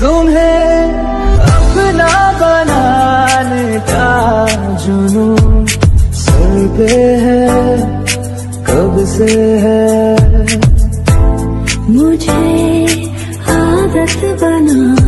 तुम्हें अपना बनाने का जुनून सर पे है कब से है? मुझे आदत बना